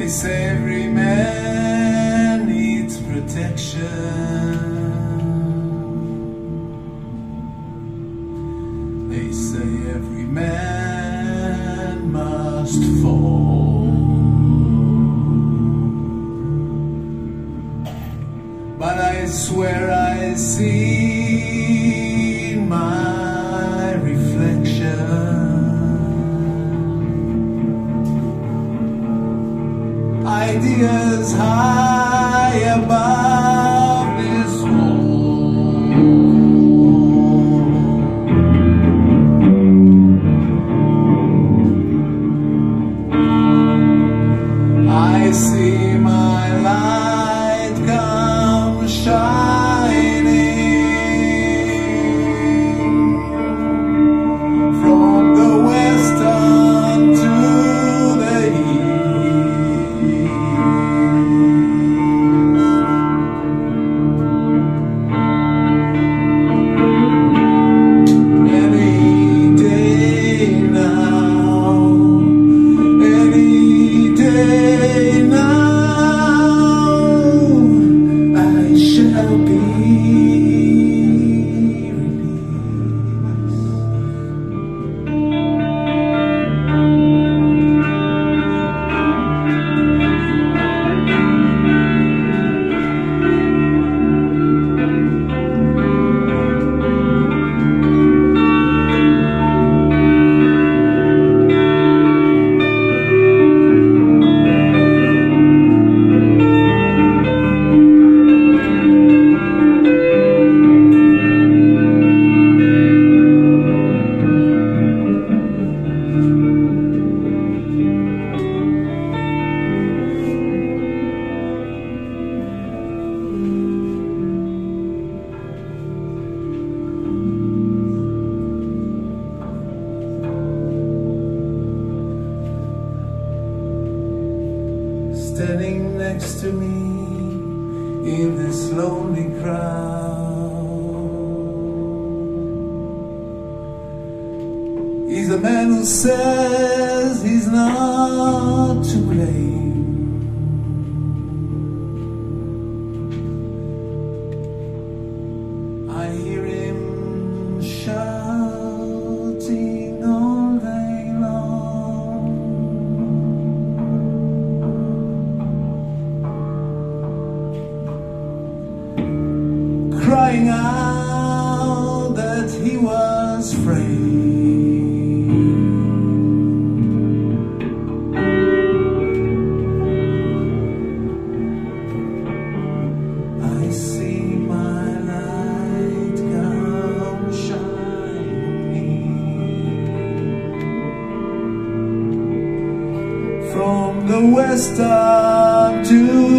Place every man needs protection. They say every man must fall. But I swear I see my as high. in this lonely crowd. He's a man who says he's not to blame. west of June.